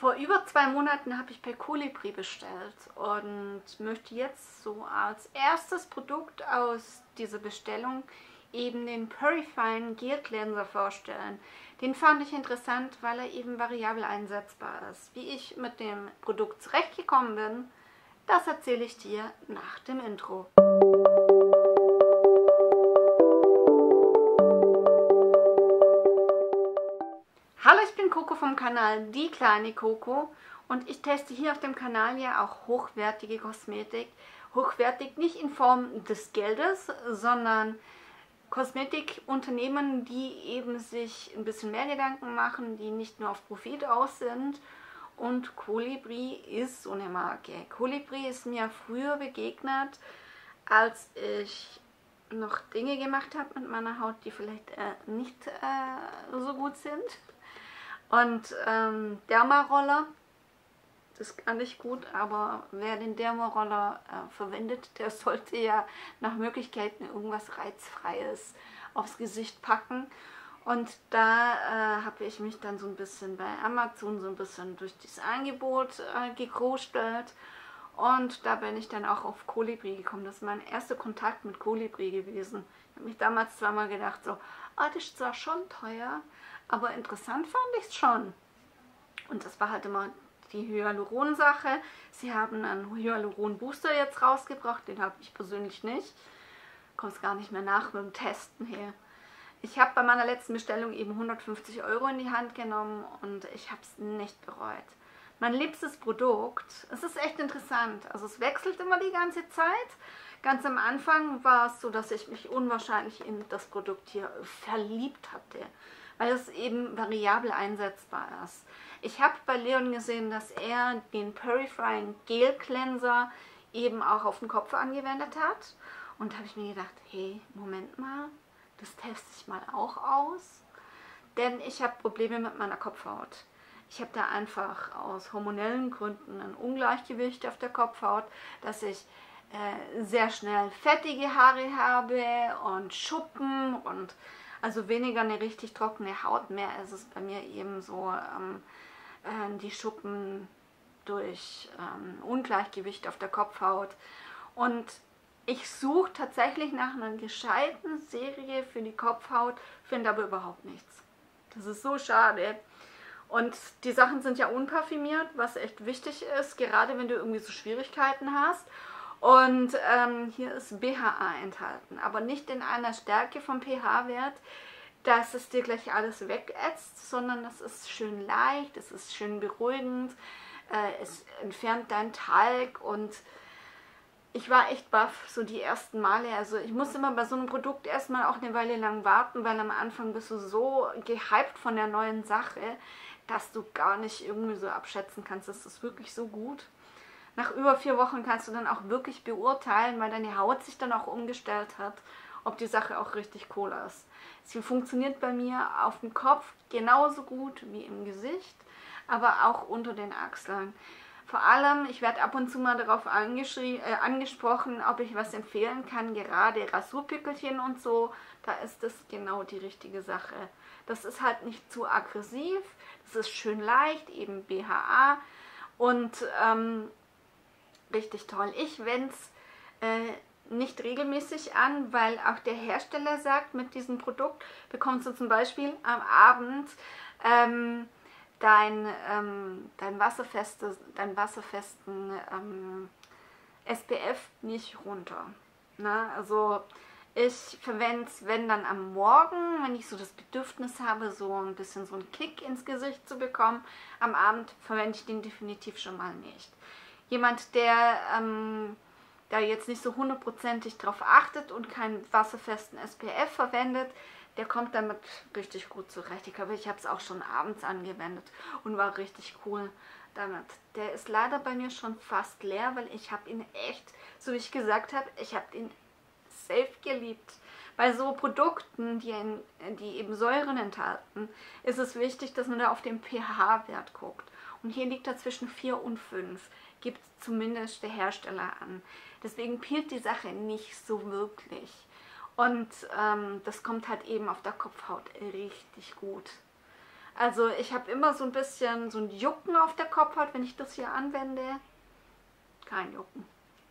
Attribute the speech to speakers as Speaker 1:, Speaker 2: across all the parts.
Speaker 1: Vor über zwei Monaten habe ich bei Colibri bestellt und möchte jetzt so als erstes Produkt aus dieser Bestellung eben den Purifying Gel Cleanser vorstellen. Den fand ich interessant, weil er eben variabel einsetzbar ist. Wie ich mit dem Produkt zurechtgekommen bin, das erzähle ich dir nach dem Intro. Coco vom Kanal Die kleine Coco und ich teste hier auf dem Kanal ja auch hochwertige Kosmetik. Hochwertig nicht in Form des Geldes, sondern Kosmetikunternehmen, die eben sich ein bisschen mehr Gedanken machen, die nicht nur auf Profit aus sind. Und Colibri ist so eine Marke. Colibri ist mir früher begegnet, als ich noch Dinge gemacht habe mit meiner Haut, die vielleicht äh, nicht äh, so gut sind. Und ähm, Dermaroller, das kann ich gut, aber wer den Dermaroller äh, verwendet, der sollte ja nach Möglichkeiten irgendwas Reizfreies aufs Gesicht packen. Und da äh, habe ich mich dann so ein bisschen bei Amazon so ein bisschen durch dieses Angebot äh, gekrustelt. Und da bin ich dann auch auf Kolibri gekommen. Das ist mein erster Kontakt mit Kolibri gewesen. Ich habe mich damals zweimal gedacht, so, ah, das ist zwar schon teuer, aber interessant fand ich es schon. Und das war halt immer die Hyaluron-Sache. Sie haben einen Hyaluron-Booster jetzt rausgebracht, den habe ich persönlich nicht. Kommt es gar nicht mehr nach mit dem Testen her. Ich habe bei meiner letzten Bestellung eben 150 Euro in die Hand genommen und ich habe es nicht bereut. Mein liebstes Produkt, es ist echt interessant, also es wechselt immer die ganze Zeit. Ganz am Anfang war es so, dass ich mich unwahrscheinlich in das Produkt hier verliebt hatte weil es eben variabel einsetzbar ist. Ich habe bei Leon gesehen, dass er den Purifying Gel Cleanser eben auch auf den Kopf angewendet hat. Und habe ich mir gedacht, hey, Moment mal, das teste ich mal auch aus. Denn ich habe Probleme mit meiner Kopfhaut. Ich habe da einfach aus hormonellen Gründen ein Ungleichgewicht auf der Kopfhaut, dass ich äh, sehr schnell fettige Haare habe und Schuppen und also weniger eine richtig trockene Haut, mehr ist es bei mir eben so ähm, äh, die Schuppen durch ähm, Ungleichgewicht auf der Kopfhaut. Und ich suche tatsächlich nach einer gescheiten Serie für die Kopfhaut, finde aber überhaupt nichts. Das ist so schade. Und die Sachen sind ja unparfümiert, was echt wichtig ist, gerade wenn du irgendwie so Schwierigkeiten hast. Und ähm, hier ist BHA enthalten, aber nicht in einer Stärke vom pH-Wert, dass es dir gleich alles wegätzt, sondern es ist schön leicht, es ist schön beruhigend, äh, es entfernt deinen Talg und ich war echt baff, so die ersten Male. Also ich muss immer bei so einem Produkt erstmal auch eine Weile lang warten, weil am Anfang bist du so gehypt von der neuen Sache, dass du gar nicht irgendwie so abschätzen kannst, ist das wirklich so gut nach über vier Wochen kannst du dann auch wirklich beurteilen, weil deine Haut sich dann auch umgestellt hat, ob die Sache auch richtig cool ist. Sie funktioniert bei mir auf dem Kopf genauso gut wie im Gesicht, aber auch unter den Achseln. Vor allem, ich werde ab und zu mal darauf äh, angesprochen, ob ich was empfehlen kann, gerade Rasurpickelchen und so. Da ist das genau die richtige Sache. Das ist halt nicht zu aggressiv, das ist schön leicht, eben BHA. Und ähm, richtig toll. Ich wende es äh, nicht regelmäßig an, weil auch der Hersteller sagt, mit diesem Produkt bekommst du zum Beispiel am Abend ähm, dein, ähm, dein, wasserfeste, dein wasserfesten ähm, SPF nicht runter. Na, also ich verwende es, wenn dann am Morgen, wenn ich so das Bedürfnis habe, so ein bisschen so einen Kick ins Gesicht zu bekommen. Am Abend verwende ich den definitiv schon mal nicht jemand, der ähm, da jetzt nicht so hundertprozentig drauf achtet und keinen wasserfesten SPF verwendet, der kommt damit richtig gut zurecht. Ich glaube, ich habe es auch schon abends angewendet und war richtig cool damit. Der ist leider bei mir schon fast leer, weil ich habe ihn echt, so wie ich gesagt habe, ich habe ihn safe geliebt. Bei so Produkten, die, in, die eben Säuren enthalten, ist es wichtig, dass man da auf den pH-Wert guckt. Und hier liegt er zwischen 4 und 5 gibt zumindest der Hersteller an. Deswegen peelt die Sache nicht so wirklich. Und ähm, das kommt halt eben auf der Kopfhaut richtig gut. Also ich habe immer so ein bisschen so ein Jucken auf der Kopfhaut, wenn ich das hier anwende. Kein Jucken.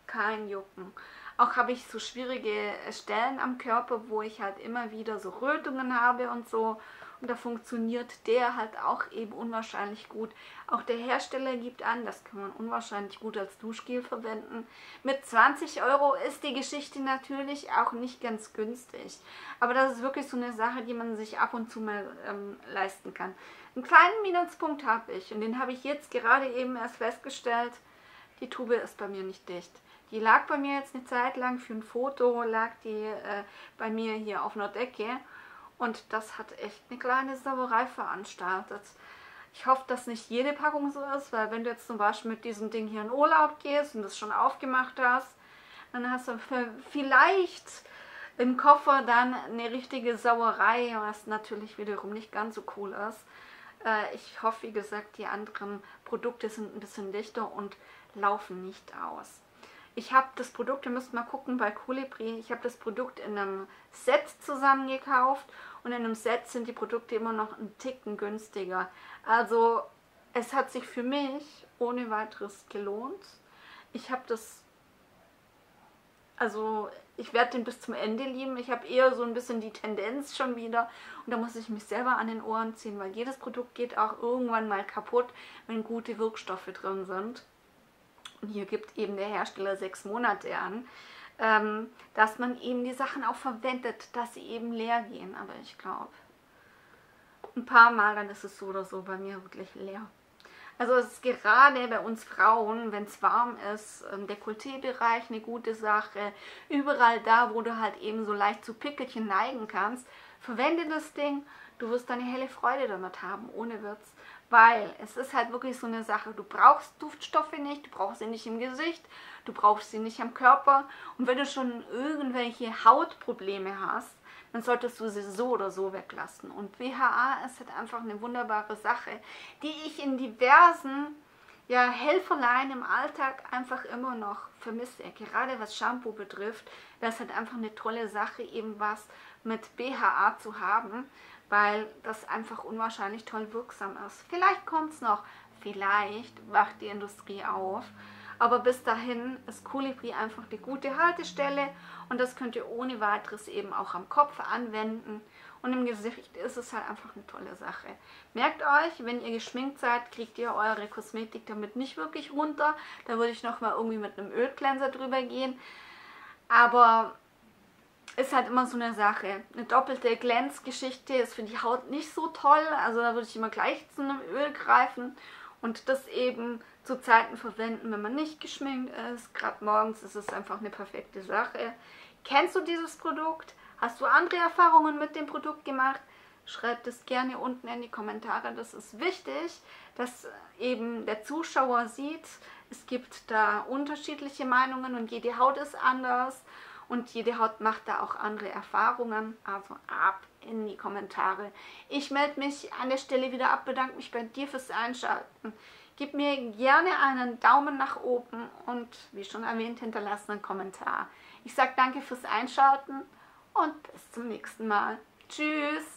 Speaker 1: Kein Jucken. Auch habe ich so schwierige Stellen am Körper, wo ich halt immer wieder so Rötungen habe und so. Und da funktioniert der halt auch eben unwahrscheinlich gut. Auch der Hersteller gibt an, das kann man unwahrscheinlich gut als Duschgel verwenden. Mit 20 Euro ist die Geschichte natürlich auch nicht ganz günstig. Aber das ist wirklich so eine Sache, die man sich ab und zu mal ähm, leisten kann. Einen kleinen Minuspunkt habe ich und den habe ich jetzt gerade eben erst festgestellt. Die Tube ist bei mir nicht dicht. Die lag bei mir jetzt eine Zeit lang für ein Foto, lag die äh, bei mir hier auf einer Decke und das hat echt eine kleine Sauerei veranstaltet. Ich hoffe, dass nicht jede Packung so ist, weil wenn du jetzt zum Beispiel mit diesem Ding hier in Urlaub gehst und das schon aufgemacht hast, dann hast du vielleicht im Koffer dann eine richtige Sauerei, was natürlich wiederum nicht ganz so cool ist. Äh, ich hoffe, wie gesagt, die anderen Produkte sind ein bisschen dichter und laufen nicht aus. Ich habe das Produkt, ihr müsst mal gucken bei Colibri, ich habe das Produkt in einem Set zusammengekauft und in einem Set sind die Produkte immer noch einen Ticken günstiger. Also es hat sich für mich ohne weiteres gelohnt. Ich habe das, also ich werde den bis zum Ende lieben. Ich habe eher so ein bisschen die Tendenz schon wieder und da muss ich mich selber an den Ohren ziehen, weil jedes Produkt geht auch irgendwann mal kaputt, wenn gute Wirkstoffe drin sind und hier gibt eben der Hersteller sechs Monate an, ähm, dass man eben die Sachen auch verwendet, dass sie eben leer gehen. Aber ich glaube, ein paar Mal, dann ist es so oder so bei mir wirklich leer. Also es ist gerade bei uns Frauen, wenn es warm ist, ähm, der Kulturbereich eine gute Sache. Überall da, wo du halt eben so leicht zu Pickelchen neigen kannst, verwende das Ding. Du wirst eine helle Freude damit haben, ohne Witz. Weil es ist halt wirklich so eine Sache, du brauchst Duftstoffe nicht, du brauchst sie nicht im Gesicht, du brauchst sie nicht am Körper. Und wenn du schon irgendwelche Hautprobleme hast, dann solltest du sie so oder so weglassen. Und BHA ist halt einfach eine wunderbare Sache, die ich in diversen ja, Helferlein im Alltag einfach immer noch vermisse. Gerade was Shampoo betrifft, das ist halt einfach eine tolle Sache, eben was mit BHA zu haben weil das einfach unwahrscheinlich toll wirksam ist. Vielleicht kommt es noch, vielleicht wacht die Industrie auf, aber bis dahin ist Colibri einfach die gute Haltestelle und das könnt ihr ohne weiteres eben auch am Kopf anwenden. Und im Gesicht ist es halt einfach eine tolle Sache. Merkt euch, wenn ihr geschminkt seid, kriegt ihr eure Kosmetik damit nicht wirklich runter. Da würde ich nochmal irgendwie mit einem Ölcleanser drüber gehen. Aber ist halt immer so eine Sache. Eine doppelte Glänzgeschichte ist für die Haut nicht so toll. Also da würde ich immer gleich zu einem Öl greifen und das eben zu Zeiten verwenden, wenn man nicht geschminkt ist. Gerade morgens ist es einfach eine perfekte Sache. Kennst du dieses Produkt? Hast du andere Erfahrungen mit dem Produkt gemacht? Schreibt es gerne unten in die Kommentare. Das ist wichtig, dass eben der Zuschauer sieht, es gibt da unterschiedliche Meinungen und jede Haut ist anders und jede Haut macht da auch andere Erfahrungen. Also ab in die Kommentare. Ich melde mich an der Stelle wieder ab, bedanke mich bei dir fürs Einschalten. Gib mir gerne einen Daumen nach oben und wie schon erwähnt, hinterlasse einen Kommentar. Ich sage danke fürs Einschalten und bis zum nächsten Mal. Tschüss!